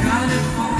California.